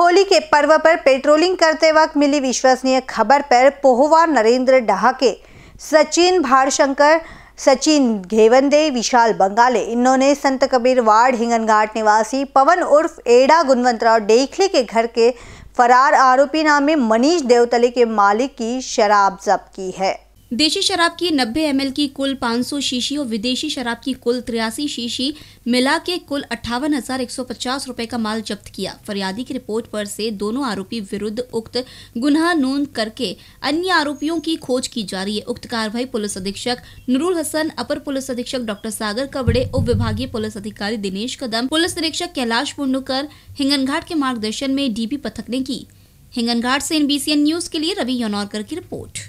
होली के पर्व पर पेट्रोलिंग करते वक्त मिली विश्वसनीय खबर पर पोहवा नरेंद्र डहाके, सचिन भारशंकर, सचिन घेवंदे, विशाल बंगाले, इन्होंने संत कबीर वार्ड, हिंगनघाट निवासी, पवन उर्फ़ एडा गुणवंतराव डेखले के घर के फरार आरोपी नामे मनीष देवतले के मालिक की शराब जब्त की है। देशी शराब की 90 एम की कुल 500 शीशी और विदेशी शराब की कुल तिरासी शीशी मिला के कुल अट्ठावन हज़ार रूपए का माल जब्त किया। फरियादी की रिपोर्ट पर से दोनों आरोपी विरुद्ध उक्त गुनाह नोंद करके अन्य आरोपियों की खोज की जा रही है। उक्त कार्रवाई पुलिस अधीक्षक नुरुल हसन, अपर पुलिस अधीक्षक डॉक्टर सागर कवड़े उप विभागीय पुलिस अधिकारी दिनेश कदम, पुलिस निरीक्षक कैलाश पुंडुकर हिंगनघाट के मार्गदर्शन में डीपी पथक ने की। हिंगनघाट से एनबीसीएन न्यूज़ के लिए रवि यनौरकर की रिपोर्ट।